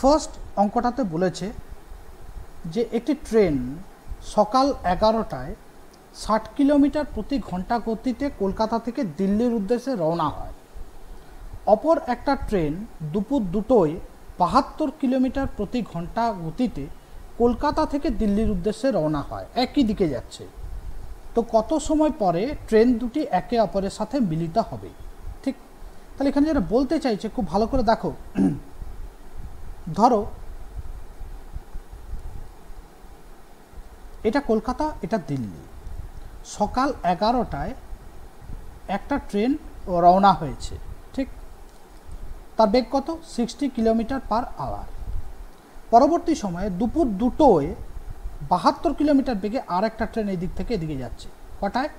First অঙ্কটাতে বলেছে যে একটি ট্রেন সকাল এগারোটায় ষাট কিলোমিটার প্রতি ঘণ্টা গতিতে কলকাতা থেকে দিল্লির উদ্দেশ্যে রওনা হয়। অপর একটা ট্রেন দুপুর দুটোয় বাহাত্তর কিলোমিটার প্রতি ঘণ্টা গতিতে কলকাতা থেকে দিল্লির উদ্দেশ্যে রওনা হয়। একই দিকে যাচ্ছে। তো কত সময় পরে ট্রেন দুটি একে অপরের সাথে মিলিত হবে? ঠিক? তাহলে এখানে যেটা বলতে চাইছে, খুব ভালো করে দেখো। ধরো, এটা কলকাতা, এটা দিল্লি। সকাল এগারোটায় একটা ট্রেন রওনা হয়েছে, ঠিক? তার বেগ কত? সিক্সটি কিলোমিটার পার আওয়ার পরবর্তী সময়ে দুপুর দুটোয় বাহাত্তর কিলোমিটার বেগে আর একটা ট্রেন এই দিক থেকে এদিকে যাচ্ছে, কটায়?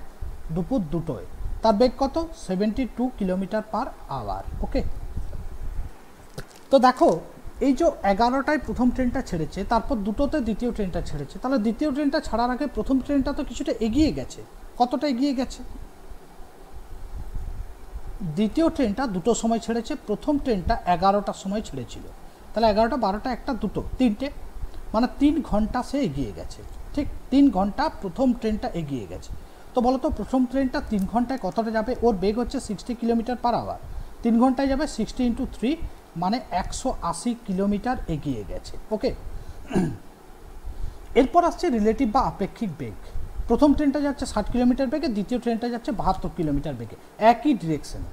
দুপুর দুটোয়। তার বেগ কত? Seventy two kilometre per hour okay তো দেখো এই যে এগারোটায় প্রথম ট্রেনটা ছেড়েছে, তারপর দুটোতে দ্বিতীয় ট্রেনটা ছেড়েছে, তাহলে দ্বিতীয় ট্রেনটা ছাড়ার আগে প্রথম ট্রেনটা তো কিছুটা এগিয়ে গেছে। কতটা এগিয়ে গেছে? দ্বিতীয় ট্রেনটা দুটো সময় ছেড়েছে, প্রথম ট্রেনটা এগারোটার সময় ছেড়েছিল। তাহলে এগারোটা, বারোটা, একটা, দুটো, তিনটে মানে তিন ঘণ্টা সে এগিয়ে গেছে। ঠিক তিন ঘণ্টা প্রথম ট্রেনটা এগিয়ে গেছে। তো বলো তো প্রথম ট্রেনটা তিন ঘন্টায় কতটা যাবে? ওর বেগ হচ্ছে সিক্সটি কিলোমিটার পার আওয়ার তিন ঘন্টায় যাবে সিক্সটি ইন্টু থ্রি মানে একশো আশি কিলোমিটার এগিয়ে গেছে। ওকে এরপর আসছে রিলেটিভ বা আপেক্ষিক বেগ। প্রথম ট্রেনটা যাচ্ছে ষাট কিলোমিটার বেগে, দ্বিতীয় ট্রেনটা যাচ্ছে বাহাত্তর কিলোমিটার বেগে। একই ডিরেকশনে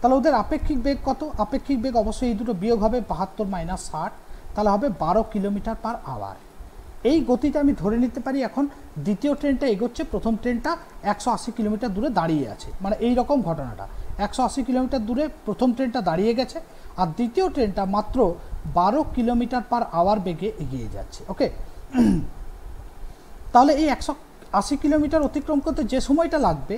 তাহলে ওদের আপেক্ষিক বেগ কত? আপেক্ষিক বেগ অবশ্যই এই দুটো বিয়োগ হবে বাহাত্তর মাইনাস ষাট, তাহলে হবে বারো কিলোমিটার পার আওয়ার এই গতিতে আমি ধরে নিতে পারি এখন, দ্বিতীয় ট্রেনটা এগোচ্ছে, প্রথম ট্রেনটা একশো আশি কিলোমিটার দূরে দাঁড়িয়ে আছে। মানে এই রকম ঘটনাটা। একশো আশি কিলোমিটার দূরে প্রথম ট্রেনটা দাঁড়িয়ে গেছে আর দ্বিতীয় ট্রেনটা মাত্র বারো কিলোমিটার পার আওয়ার বেগে এগিয়ে যাচ্ছে ওকে তাহলে এই একশো আশি কিলোমিটার অতিক্রম করতে যে সময়টা লাগবে,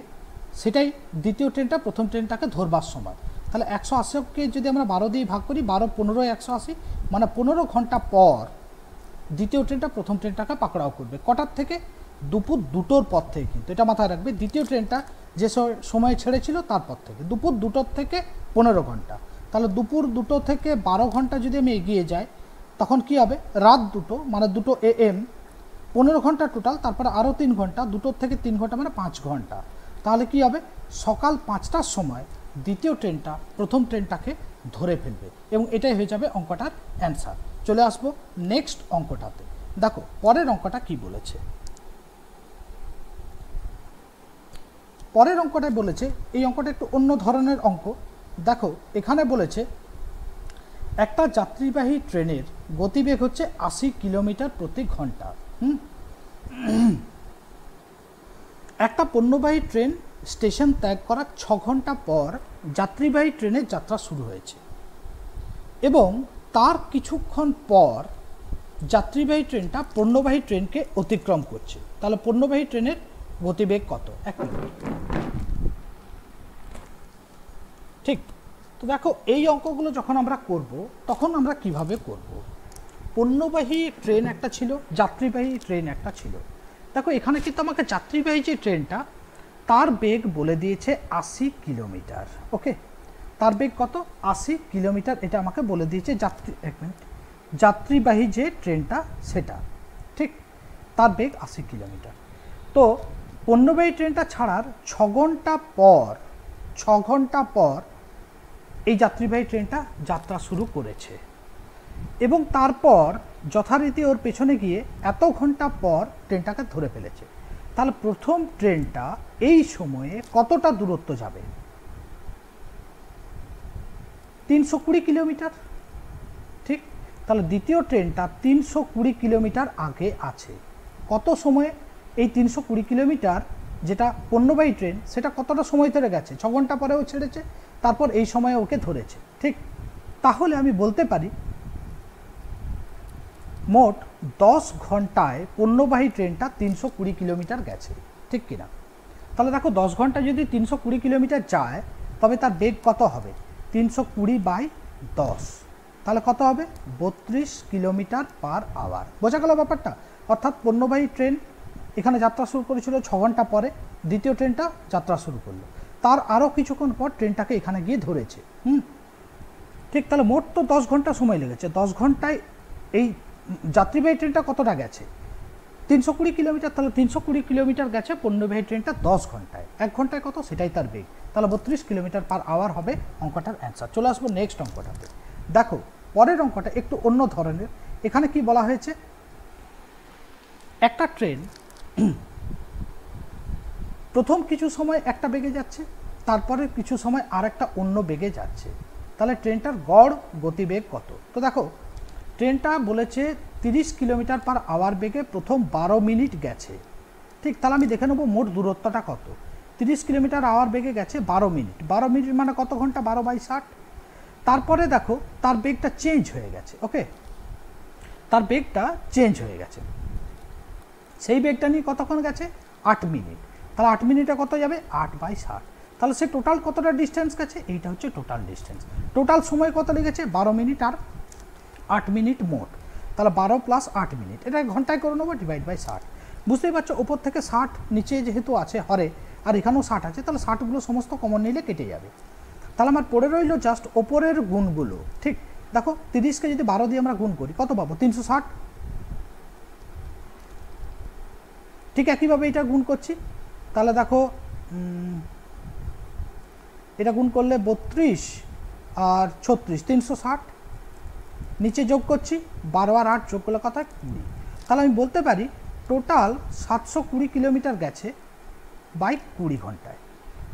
সেটাই দ্বিতীয় ট্রেনটা, প্রথম ট্রেনটাকে ধরবার সময়। তাহলে একশো আশিকে যদি আমরা বারো দিয়ে ভাগ করি, বারো পনেরো একশো আশি মানে পনেরো ঘণ্টা পর দ্বিতীয় ট্রেনটা প্রথম ট্রেনটাকে পাকড়াও করবে। কটার থেকে? দুপুর দুটোর পর থেকে কিন্তু। এটা মাথায় রাখবে, দ্বিতীয় ট্রেনটা যে সময় ছেড়েছিল তারপর থেকে। দুপুর দুটোর থেকে পনেরো ঘণ্টা। তাহলে দুপুর দুটো থেকে বারো ঘণ্টা যদি আমি এগিয়ে যাই, তখন কি হবে? রাত দুটো মানে দুটো এ এম পনেরো ঘণ্টা টোটাল তারপরে আরও তিন ঘণ্টা দুটোর থেকে তিন ঘণ্টা মানে পাঁচ ঘণ্টা। তাহলে কি হবে? সকাল পাঁচটার সময় দ্বিতীয় ট্রেনটা, প্রথম ট্রেনটাকে ধরে ফেলবে এবং এটাই হয়ে যাবে অঙ্কটার অ্যান্সার চলে আসব নেক্সট অঙ্কটাতে। দেখো, পরের অঙ্কটা কি বলেছে? পরের অঙ্কটায় বলেছে, এই অঙ্কটা একটু অন্য ধরনের অঙ্ক দেখো, এখানে বলেছে, একটা যাত্রীবাহী ট্রেনের গতিবেগ হচ্ছে আশি কিলোমিটার প্রতি ঘণ্টা একটা পণ্যবাহী ট্রেন স্টেশন ত্যাগ করার ছ ঘণ্টা পর যাত্রীবাহী ট্রেনের যাত্রা শুরু হয়েছে এবং তার কিছুক্ষণ পর যাত্রীবাহী ট্রেনটা পণ্যবাহী ট্রেনকে অতিক্রম করছে। তাহলে পণ্যবাহী ট্রেনের গতিবেগ কত? এক মিনিট ঠিক তো দেখো, এই অঙ্কগুলো যখন আমরা করব, তখন আমরা কীভাবে করব? পণ্যবাহী ট্রেন একটা ছিল, যাত্রীবাহী ট্রেন একটা ছিল। দেখো, এখানে কিন্তু আমাকে যাত্রীবাহী যে ট্রেনটা, তার বেগ বলে দিয়েছে আশি কিলোমিটার, ওকে? তার বেগ কত? আশি কিলোমিটার, এটা আমাকে বলে দিয়েছে যাত্রী, এক মিনিট, যাত্রীবাহী যে ট্রেনটা, সেটা, ঠিক? তার বেগ আশি কিলোমিটার। তো, পণ্যবাহী ট্রেনটা ছাড়ার ছ ঘণ্টা পর, ছ ঘণ্টা পর এই যাত্রীবাহী ট্রেনটা যাত্রা শুরু করেছে। এবং তারপর যথারীতি ওর পেছনে গিয়ে এত ঘণ্টা পর ট্রেনটাকে ধরে ফেলেছে। তাহলে প্রথম ট্রেনটা এই সময়ে কতটা দূরত্ব যাবে? তিনশো কুড়ি কিলোমিটার। ঠিক? তাহলে দ্বিতীয় ট্রেনটা তিনশো কুড়ি কিলোমিটার আগে আছে। কত সময়ে? এই তিনশো কুড়ি কিলোমিটার যেটা পণ্যবাহী ট্রেন সেটা কতটা সময় ধরে গেছে? ছ ঘণ্টা পরেও ছেড়েছে, তারপর এই সময়ে ওকে ধরেছে, ঠিক? তাহলে আমি বলতে পারি, মোট দশ ঘন্টায় পণ্যবাহী ট্রেনটা তিনশো কুড়ি কিলোমিটার গেছে, ঠিক কিনা? তাহলে দেখো, দশ ঘণ্টা যদি তিনশো কুড়ি কিলোমিটার যায়, তবে তার বেগ কত হবে? তিনশো কুড়ি বাই দশ। তাহলে কত হবে? বত্রিশ কিলোমিটার পার আওয়ার। বোঝা গেল ব্যাপারটা? অর্থাৎ পণ্যবাহী ট্রেন এখানে যাত্রা শুরু করেছিল ছ ঘণ্টা পরে, দ্বিতীয় ট্রেনটা যাত্রা শুরু করল। তার আরও কিছুক্ষণ পর ট্রেনটাকে এখানে গিয়ে ধরেছে, হুম? ঠিক তাহলে মোট তো দশ ঘণ্টা সময় লেগেছে। দশ ঘন্টায় এই যাত্রীবাহী ট্রেনটা কতটা গেছে? তিনশো কুড়ি কিলোমিটার, তাহলে তিনশো কুড়ি কিলোমিটার গেছে, পণ্যবাহী ট্রেনটা দশ ঘন্টায়। এক ঘন্টায় কত? সেটাই তার বেগ। তাহলে বত্রিশ কিলোমিটার পার আওয়ার হবে অঙ্কটার অ্যান্সার। চলে আসব নেক্সট অঙ্কটাতে। দেখো, পরের অঙ্কটা একটু অন্য ধরনের। এখানে কি বলা হয়েছে? একটা ট্রেন প্রথম কিছু সময় একটা বেগে যাচ্ছে, তারপরে কিছু সময় আর একটা অন্য বেগে যাচ্ছে। তাহলে ট্রেনটার গড় গতিবেগ কত? তো দেখো, ট্রেনটা বলেছে তিরিশ কিলোমিটার পার আওয়ার বেগে প্রথম বারো মিনিট গেছে। ঠিক, তাহলে আমি দেখে নেব মোট দূরত্বটা কত। তিরিশ কিলোমিটার আওয়ার বেগে গেছে বারো মিনিট। বারো মিনিট মানে কত ঘণ্টা? বারো বাই ষাট। তারপরে দেখো, তার বেগটা চেঞ্জ হয়ে গেছে, ওকে? তার বেগটা চেঞ্জ হয়ে গেছে। সেই বেগটা নিয়ে কতক্ষণ গেছে? আট মিনিট। তাহলে আট মিনিটে কত যাবে? আট বাই ষাট। তাহলে সে টোটাল কতটা ডিস্টেন্স গেছে? এইটা হচ্ছে টোটাল ডিস্টেন্স টোটাল সময় কত লেগেছে? বারো মিনিট আর আট মিনিট মোট। তাহলে বারো প্লাস আট মিনিট। এটা ঘন্টায় করে নেব ডিভাইড বাই ষাট। বুঝতেই পারছ, ওপর থেকে ষাট, নিচে যেহেতু আছে হরে, আর এখানেও ষাট আছে, তাহলে ষাটগুলো সমস্ত কমন নিলে কেটে যাবে। তাহলে আমার পড়ে রইল জাস্ট ওপরের গুণগুলো, ঠিক? দেখো, তিরিশকে যদি বারো দিয়ে আমরা গুণ করি, কত পাবো? তিনশো ষাট। ঠিক একইভাবে এটা গুণ করছি। তাহলে দেখো এটা গুণ করলে বত্রিশ আর ছত্রিশ, তিনশো ষাট। নিচে যোগ করছি, বারো আর আট যোগ করলে কথা কুড়ি। তাহলে আমি বলতে পারি, টোটাল সাতশো কুড়ি কিলোমিটার গেছে বাইক কুড়ি ঘন্টায়।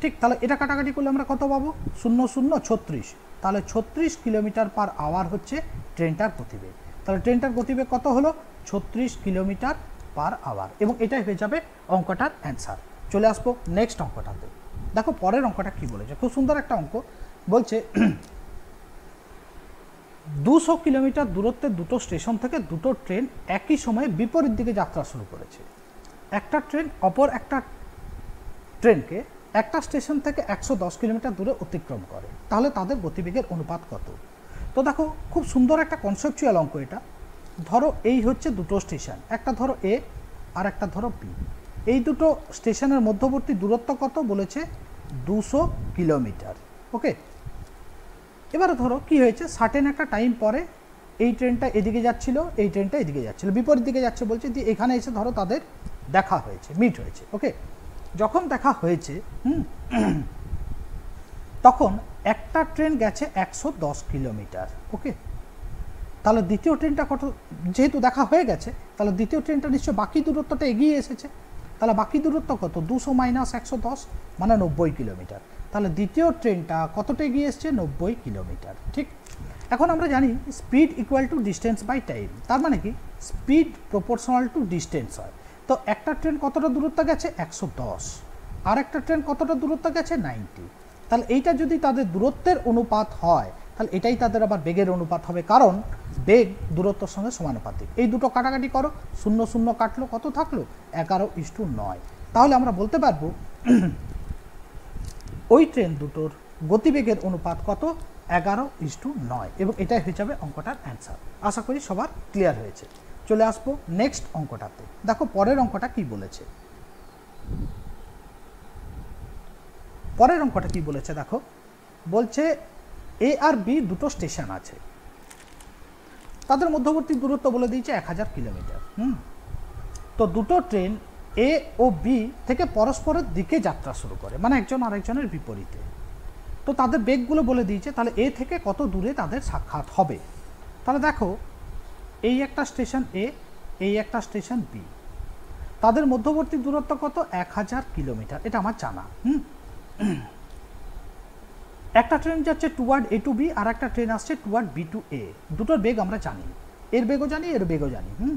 ঠিক, তাহলে এটা কাটাকাটি করলে আমরা কত পাবো? শূন্য শূন্য, ছত্রিশ। তাহলে ছত্রিশ কিলোমিটার পার আওয়ার হচ্ছে ট্রেনটার গতিবেগ। তাহলে ট্রেনটার গতিবেগ কত হলো? ছত্রিশ কিলোমিটার পার আওয়ার এবং এটাই হয়ে যাবে অঙ্কটার অ্যান্সার। চলে আসব নেক্সট অঙ্কটাতে। দেখো পরের অঙ্কটা কি বলেছে? খুব সুন্দর একটা অঙ্ক। বলছে, দুশো কিলোমিটার দূরত্বের দুটো স্টেশন থেকে দুটো ট্রেন একই সময়ে বিপরীত দিকে যাত্রা শুরু করেছে। একটা ট্রেন অপর একটা ট্রেনকে একটা স্টেশন থেকে একশো দশ কিলোমিটার দূরে অতিক্রম করে। তাহলে তাদের গতিবেগের অনুপাত কত? তো দেখো, খুব সুন্দর একটা কনসেপচুয়াল অঙ্ক এটা। ধরো এই হচ্ছে দুটো স্টেশন, একটা ধরো এ আর একটা ধরো বি। এই দুটো স্টেশনের মধ্যবর্তী দূরত্ব কত বলেছে? দুশো কিলোমিটার, ওকে? এবারে ধরো কি হয়েছে? সার্টেন একটা টাইম পরে এই ট্রেনটা এদিকে যাচ্ছিল, এই ট্রেনটা এদিকে যাচ্ছিল, বিপরীত দিকে যাচ্ছে বলছে যে এখানে এসে ধরো তাদের দেখা হয়েছে, মিট হয়েছে, ওকে? যখন দেখা হয়েছে তখন একটা ট্রেন গেছে একশো দশ কিলোমিটার, ওকে? তাহলে দ্বিতীয় ট্রেনটা কত, যেহেতু দেখা হয়ে গেছে, তাহলে দ্বিতীয় ট্রেনটা নিশ্চয় বাকি দূরত্বটা এগিয়ে এসেছে। তাহলে বাকি দূরত্ব কত? দুশো মাইনাস একশো দশ মানে নব্বই কিলোমিটার। তাহলে দ্বিতীয় ট্রেনটা কতটা এগিয়ে এসছে? নব্বই কিলোমিটার, ঠিক? এখন আমরা জানি speed equal to distance by time তার মানে কি? স্পিড প্রপোর্শনাল টু ডিস্টেন্স হয়। তো একটা ট্রেন কতটা দূরত্ব গেছে? একশো দশ। আর একটা ট্রেন কতটা দূরত্ব গেছে? নাইনটি। তাহলে এইটা যদি তাদের দূরত্বের অনুপাত হয় তাহলে এটাই তাদের আবার বেগের অনুপাত হবে। কারণ বেগ দূরত্বর সঙ্গে সমানুপাতিক। এই দুটো কাটাকাটি করো, শূন্য শূন্য কাটলো, কত থাকল? এগারো ইস্টু নয়। তাহলে আমরা বলতে পারব, ওই ট্রেন দুটোর গতিবেগের অনুপাত কত? এগারো ইস্টু নয়। এবং এটাই হয়ে যাবে অঙ্কটার অ্যান্সার। আশা করি সবার ক্লিয়ার হয়েছে। চলে আসব নেক্সট অঙ্কটাতে। দেখো পরের অঙ্কটা কি বলেছে? পরের অঙ্কটা কি বলেছে? দেখো, বলছে এ আর বি দুটো স্টেশন আছে। তাদের মধ্যবর্তী দূরত্ব বলে দিয়েছে এক হাজার কিলোমিটার। হুম? তো দুটো ট্রেন এ ও বি থেকে পরস্পরের দিকে যাত্রা শুরু করে মানে একজন আরেকজনের বিপরীতে। তো তাদের বেগগুলো বলে দিয়েছে, তাহলে এ থেকে কত দূরে তাদের সাক্ষাৎ হবে? তাহলে দেখো, এই একটা স্টেশন এ এই একটা স্টেশন বি তাদের মধ্যবর্তী দূরত্ব কত? এক হাজার কিলোমিটার। এটা আমার জানা। হুম? একটা ট্রেন যাচ্ছে টুয়ার্ড এ টু বি আর একটা ট্রেন আসছে টুয়ার্ড বি টু এ দুটোর বেগ আমরা জানি। এর বেগও জানি, এর বেগও জানি, হুম?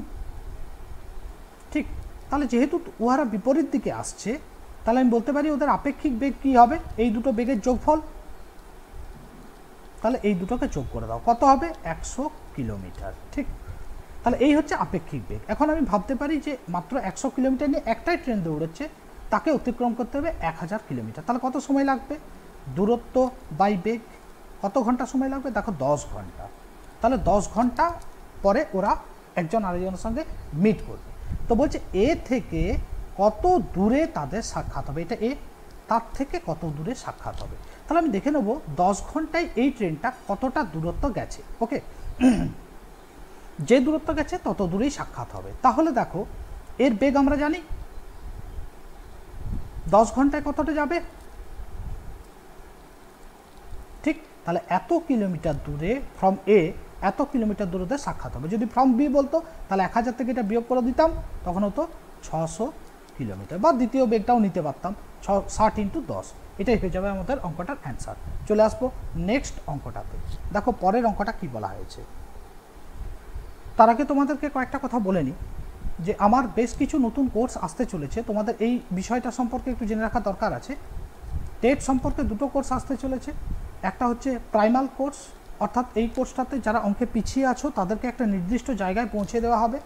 ঠিক। তাহলে যেহেতু উহারা বিপরীত দিকে আসছে, তাহলে আমি বলতে পারি ওদের আপেক্ষিক বেগ কী হবে? এই দুটো বেগের যোগফল। তাহলে এই দুটোকে যোগ করে দাও। কত হবে? একশো কিলোমিটার। ঠিক। তাহলে এই হচ্ছে আপেক্ষিক বেগ। এখন আমি ভাবতে পারি যে মাত্র একশো কিলোমিটার নিয়ে একটাই ট্রেন দৌড়চ্ছে, তাকে অতিক্রম করতে হবে এক হাজার কিলোমিটার। তাহলে কত সময় লাগবে? দূরত্ব বাই বেগ কত ঘণ্টা সময় লাগবে? দেখো, দশ ঘণ্টা। তাহলে দশ ঘণ্টা পরে ওরা একজন আরেকজনের সঙ্গে মিট করবে। তো বলছে, এ থেকে কত দূরে তাদের সাক্ষাৎ হবে? এটা এ, তার থেকে কত দূরে সাক্ষাৎ হবে? তাহলে আমি দেখে নেব, দশ ঘন্টায় এই ট্রেনটা কতটা দূরত্ব গেছে? ওকে যে দূরত্ব গেছে, তত দূরেই সাক্ষাৎ হবে। তাহলে দেখো, এর বেগ আমরা জানি। দশ ঘন্টায় কতটা যাবে ঠিক তাহলে এত কিলোমিটার দূরে ফ্রম এ এত কিলোমিটার দূরতে সাক্ষাৎ হবে। যদি ফ্রম বি বলতো, তাহলে এক হাজার থেকে এটা বিয়োগ করে দিতাম, তখন হতো ছশো কিলোমিটার। বা দ্বিতীয় বেগটাও নিতে পারতাম, ছ, ষাট ইন্টু দশ। এটাই হয়ে যাবে আমাদের অঙ্কটার অ্যান্সার চলে আসব নেক্সট অঙ্কটাতে। দেখো পরের অঙ্কটা কি বলা হয়েছে? তার আগে তোমাদেরকে কয়েকটা কথা বলে নিই, যে আমার বেশ কিছু নতুন কোর্স আসতে চলেছে। তোমাদের এই বিষয়টা সম্পর্কে একটু জেনে রাখা দরকার আছে। টেট সম্পর্কে দুটো কোর্স আসতে চলেছে। একটা হচ্ছে প্রাইমাল কোর্স অর্থাৎ এই কোর্সটাতে যারা অঙ্কে পিছিয়ে আছো, তাদেরকে একটা নির্দিষ্ট জায়গায় পৌঁছে দেওয়া হবে।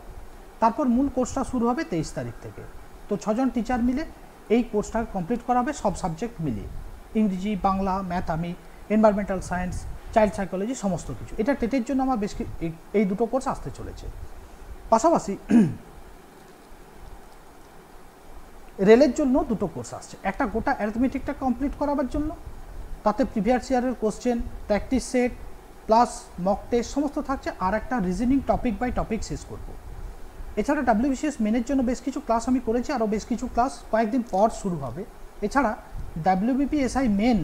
তারপর মূল কোর্সটা শুরু হবে তেইশ তারিখ থেকে। তো ছজন টিচার মিলে এই কোর্সটা কমপ্লিট করা হবে সব সাবজেক্ট মিলিয়ে। ইংরেজি, বাংলা ম্যাথ আমি এনভায়রনমেন্টাল সায়েন্স চাইল্ড সাইকোলজি সমস্ত কিছু। এটা টেটের জন্য আমার বেশ এই দুটো কোর্স আসতে চলেছে। পাশাপাশি রেলের জন্য দুটো কোর্স আসছে। একটা গোটা অ্যারিথমেটিকটা কমপ্লিট করাবার জন্য তাতে প্রিভিয়াস ইয়ারের question practice set plus mock test সমস্ত থাকছে। আর একটা রিজনিং টপিক বাই টপিক শেষ করব। এছাড়া ডাব্লিউবিসিএস মেনের জন্য বেশ কিছু ক্লাস আমি করেছি, আরও বেশ কিছু ক্লাস কয়েকদিন পর শুরু হবে। এছাড়া ডাব্লিউবিপিএসআই মেন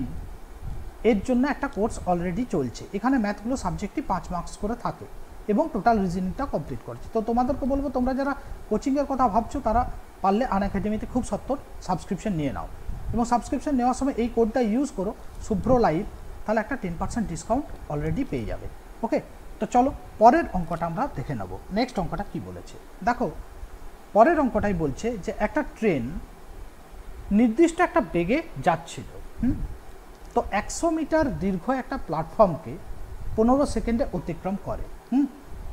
এর জন্য একটা কোর্স অলরেডি চলছে। এখানে ম্যাথগুলো সাবজেক্টই পাঁচ মার্কস করে থাকে এবং টোটাল রিজনিংটা কমপ্লিট করছে। তো তোমাদেরকে বলব, তোমরা যারা কোচিংয়ের কথা ভাবছ, তারা পারলে আন একাডেমিতে খুব সত্তর সাবস্ক্রিপশন নিয়ে নাও। এবং সাবস্ক্রিপশন নেওয়ার সময় এই কোডটা ইউজ করো। শুভ্র লাইভ তাহলে একটা টেন পার্সেন্ট ডিসকাউন্ট অলরেডি পেয়ে যাবে। ওকে তো চলো, পরের অঙ্কটা আমরা দেখে নেব। নেক্সট অঙ্কটা কি বলেছে? দেখো, পরের অঙ্কটাই বলছে যে একটা ট্রেন নির্দিষ্ট একটা বেগে যাচ্ছিল, হুম? তো একশো মিটার দীর্ঘ একটা প্ল্যাটফর্মকে পনেরো সেকেন্ডে অতিক্রম করে, হুম?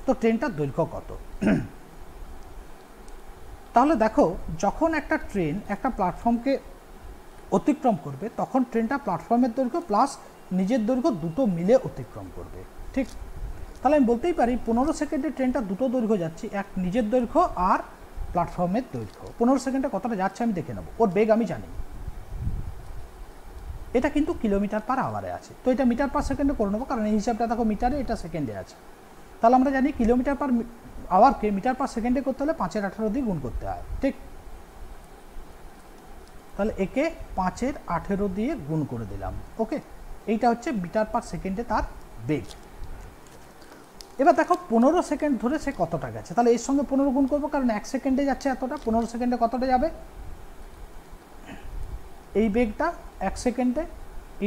তো ট্রেনটার দৈর্ঘ্য কত? তাহলে দেখো, যখন একটা ট্রেন একটা প্ল্যাটফর্মকে অতিক্রম করবে, তখন ট্রেনটা প্ল্যাটফর্মের দৈর্ঘ্য প্লাস নিজের দৈর্ঘ্য দুটো মিলে অতিক্রম করবে। ঠিক? তাহলে আমি বলতেই পারি, পনেরো সেকেন্ডে ট্রেনটা দুটো দৈর্ঘ্য যাচ্ছে, এক নিজের দৈর্ঘ্য আর প্ল্যাটফর্মের দৈর্ঘ্য। পনেরো সেকেন্ডে কতটা যাচ্ছে আমি দেখে নেব, ওর বেগ আমি জানি। এটা কিন্তু কিলোমিটার পার আওয়ারে আছে। তো এটা মিটার পার সেকেন্ডে করে নেব, কারণ এই হিসাবটা দেখো মিটারে এটা সেকেন্ডে আছে। তাহলে আমরা জানি কিলোমিটার পার আওয়ারকে মিটার পার সেকেন্ডে করতে হলে পাঁচের আঠারো দিয়ে গুণ করতে হয়। ঠিক? তাহলে একে পাঁচের আঠেরো দিয়ে গুণ করে দিলাম, ওকে? এইটা হচ্ছে মিটার পার সেকেন্ডে তার বেগ। এবার দেখো, পনেরো সেকেন্ড ধরে সে কতটা গেছে? তাহলে এর সঙ্গে পনেরো গুণ করব, কারণ এক সেকেন্ডে যাচ্ছে এতটা, পনেরো সেকেন্ডে কতটা যাবে? এই বেগটা এক সেকেন্ডে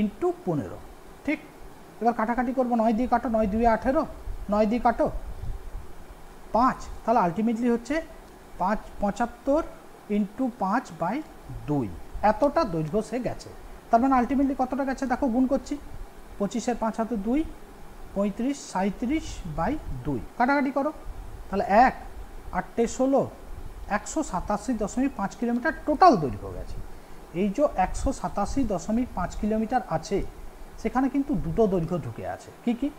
ইন্টু পনেরো, ঠিক? এবার কাটাকাটি করব, নয় দিয়ে কাটো, নয় দুয়ে আঠেরো, নয় দিয়ে কাটো, পাঁচ। তাহলে আলটিমেটলি হচ্ছে পাঁচ, পঁচাত্তর ইন্টু পাঁচ বাই দুই। এতটা দৈর্ঘ্য সে গেছে। তার মানে আলটিমেটলি কতটা গেছে? দেখো, গুণ করছি। পঁচিশের পাঁচ হাতে দুই, পঁয়ত্রিশ সাঁত্রিশ বাই দুই। কাটাকাটি করো। তাহলে এক আটটে ষোলো, একশো সাতাশি দশমিক পাঁচ কিলোমিটার টোটাল দৈর্ঘ্য গেছে। এই যে একশো সাতাশি দশমিক পাঁচ কিলোমিটার আছে, সেখানে কিন্তু দুটো দৈর্ঘ্য ঢুকে আছে। কি কি?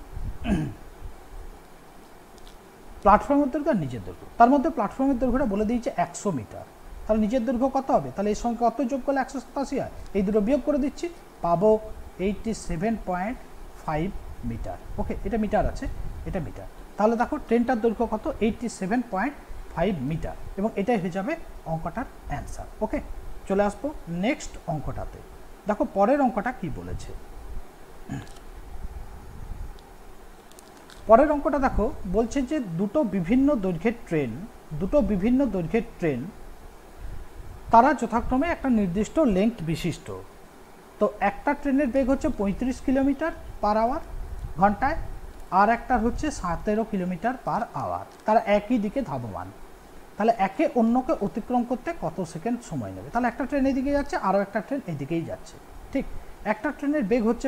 প্ল্যাটফর্মের দৈর্ঘ্য আর নিজের দৈর্ঘ্য। তার মধ্যে প্ল্যাটফর্মের দৈর্ঘ্যটা বলে দিয়েছে একশো মিটার। তাহলে নিজের দৈর্ঘ্য কত হবে? তাহলে এই সঙ্গে কত যোগ করলে একশো সাতাশি হয়। এই দুটো বিয়োগ করে দিচ্ছি, পাবো eighty seven point five metre. Okay, এটা মিটার আছে, এটা মিটার। তাহলে দেখো, ট্রেনটার দৈর্ঘ্য কত? Eighty seven point five metre. এবং এটাই হয়ে যাবে অঙ্কটার অ্যান্সার ওকে, চলে আসব নেক্সট অঙ্কটাতে। দেখো, পরের অঙ্কটা কি বলেছে? পরের অঙ্কটা দেখো, বলছে যে দুটো বিভিন্ন দৈর্ঘ্যের ট্রেন, দুটো বিভিন্ন দৈর্ঘ্যের ট্রেন তারা যথাক্রমে একটা নির্দিষ্ট লেংথ বিশিষ্ট। তো একটা ট্রেনের বেগ হচ্ছে পঁয়ত্রিশ কিলোমিটার পার আওয়ার ঘন্টায়, আর একটার হচ্ছে সতেরো কিলোমিটার পার আওয়ার তারা একই দিকে ধাবমান। তাহলে একে অন্যকে অতিক্রম করতে কত সেকেন্ড সময় নেবে? তাহলে একটা ট্রেন এদিকে যাচ্ছে, আরও একটা ট্রেন এদিকেই যাচ্ছে। ঠিক, একটা ট্রেনের বেগ হচ্ছে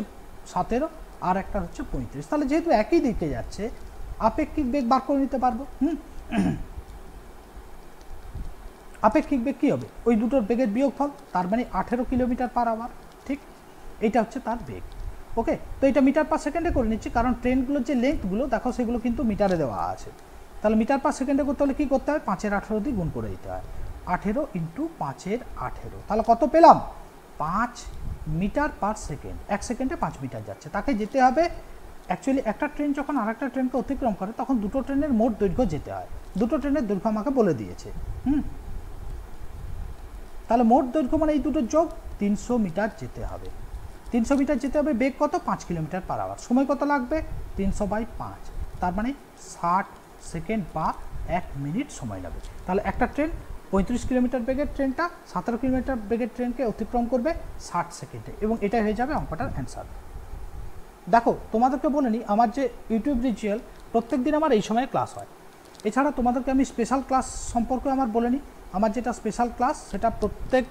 সতেরো, আর একটা হচ্ছে পঁয়ত্রিশ। তাহলে যেহেতু একই দিকে যাচ্ছে, আপেক্ষিক বেগ বার করে নিতে পারব। হুম আপেক্ষিক বেগ কী হবে? ওই দুটোর বেগের বিয়োগফল, তার মানে আঠেরো কিলোমিটার পার আওয়ার ঠিক? এইটা হচ্ছে তার বেগ ওকে তো এটা মিটার পার সেকেন্ডে করে নিচ্ছি, কারণ ট্রেনগুলোর যে লেন্থগুলো দেখো সেগুলো কিন্তু মিটারে দেওয়া আছে। তাহলে মিটার পার সেকেন্ডে করতে হলে কী করতে হয়? পাঁচের আঠেরো দিয়ে গুণ করে দিতে হয়। আঠেরো ইন্টু পাঁচের আঠেরো। তাহলে কত পেলাম? পাঁচ মিটার পার সেকেন্ড এক সেকেন্ডে পাঁচ মিটার যাচ্ছে। তাকে যেতে হবে অ্যাকচুয়ালি একটা ট্রেন যখন আর একটা ট্রেনকে অতিক্রম করে, তখন দুটো ট্রেনের মোট দৈর্ঘ্য যেতে হয়। দুটো ট্রেনের দৈর্ঘ্য আমাকে বলে দিয়েছে, হুম? তাহলে মোট দৈর্ঘ্য মানে এই দুটো যোগ তিনশো মিটার যেতে হবে। তিনশো মিটার যেতে হবে বেগ কত? পাঁচ কিলোমিটার পার আওয়ার সময় কত লাগবে? তিনশো বাই পাঁচ। তার মানে ষাট সেকেন্ড বা এক মিনিট সময় লাগবে। তাহলে একটা ট্রেন পঁয়ত্রিশ কিলোমিটার বেগের ট্রেনটা সতেরো কিলোমিটার বেগের ট্রেনকে অতিক্রম করবে ষাট সেকেন্ডে এবং এটাই হয়ে যাবে অঙ্কটার অ্যান্সার দেখো, তোমাদেরকে বলে নিই আমার যে ইউটিউব রিচুয়াল প্রত্যেক দিন আমার এই সময় ক্লাস হয়। এছাড়া তোমাদেরকে আমি স্পেশাল ক্লাস সম্পর্কে আমার বলে নিই আমার যেটা স্পেশাল ক্লাস সেটা প্রত্যেক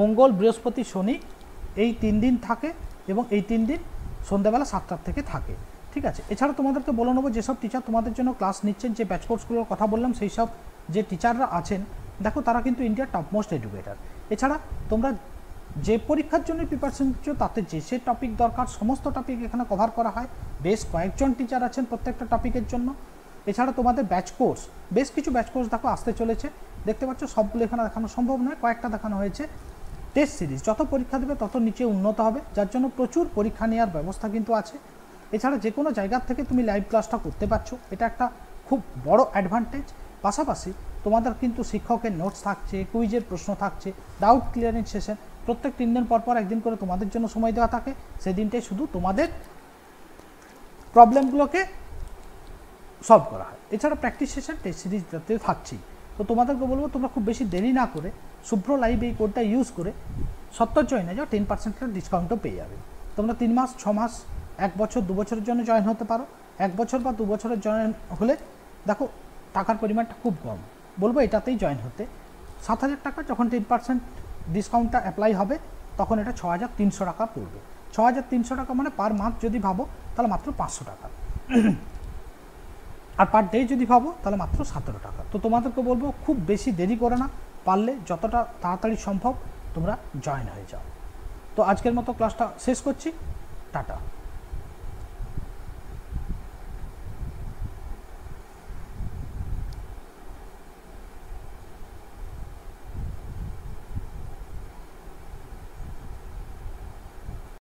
মঙ্গল বৃহস্পতি শনি এই তিন দিন থাকে এবং এই তিন দিন সন্ধ্যাবেলা সাতটার থেকে থাকে। ঠিক আছে? এছাড়া তোমাদেরকে বলে নেব, যেসব টিচার তোমাদের জন্য ক্লাস নিচ্ছেন, যে ব্যাচ কোর্সগুলোর কথা বললাম সেই সব যে টিচাররা আছেন, দেখো তারা কিন্তু ইন্ডিয়ার টপমোস্ট এডুকেটার এছাড়া তোমরা যে পরীক্ষার জন্য প্রিপারেশন নিচ্ছ, তাতে যে সে টপিক দরকার, সমস্ত টপিক এখানে কভার করা হয়। বেশ কয়েকজন টিচার আছেন প্রত্যেকটা টপিকের জন্য। এছাড়া তোমাদের ব্যাচ কোর্স বেশ কিছু ব্যাচ কোর্স দেখো আসতে চলেছে। দেখতে পাচ্ছ, সবগুলো এখানে দেখানো সম্ভব নয়, কয়েকটা দেখানো হয়েছে। টেস্ট সিরিজ যত পরীক্ষা দেবে তত নিচে উন্নত হবে, যার জন্য প্রচুর পরীক্ষা নেওয়ার ব্যবস্থা কিন্তু আছে। এছাড়া যে কোনো জায়গার থেকে তুমি লাইভ ক্লাসটা করতে পারছ, এটা একটা খুব বড় অ্যাডভান্টেজ পাশাপাশি তোমাদের কিন্তু শিক্ষকের নোটস থাকছে কুইজের প্রশ্ন থাকছে ডাউট ক্লিয়ারিং সেশন প্রত্যেক তিন দিন পর পর একদিন করে তোমাদের জন্য সময় দেওয়া থাকে। সেদিনটাই শুধু তোমাদের প্রবলেমগুলোকে সলভ করা হয়। এছাড়া প্র্যাকটিস সেশন টেস্ট সিরিজ থাকছেই। তো তোমাদেরকে বলব, তোমরা খুব বেশি দেরি না করে শুভ্র লাইভ এই কোডটা ইউজ করে সত্তর জয়েন হয়ে যাও টেন পার্সেন্টের ডিসকাউন্টও পেয়ে যাবে। তোমরা তিন মাস, ছ মাস, এক বছর, দু বছরের জন্য জয়েন হতে পারো। এক বছর বা দু বছরের জয়েন হলে দেখো, টাকার পরিমাণটা খুব কম। বলব এটাতেই জয়েন হতে। সাত হাজার টাকা যখন টেন পার্সেন্ট ডিসকাউন্টটা অ্যাপ্লাই হবে, তখন এটা ছ হাজার তিনশো টাকা পড়বে। ছ হাজার তিনশো টাকা মানে পার মান্থ যদি ভাবো, তাহলে মাত্র পাঁচশো টাকা। আর পার ডে যদি ভাবো, তাহলে মাত্র সতেরো টাকা। তো তোমাদেরকে বলব, খুব বেশি দেরি করে না। পারলে যতটা তাড়াতাড়ি সম্ভব তোমরা জয়েন হয়ে যাও। তো আজকের মতো ক্লাসটা শেষ করছি। টাটা।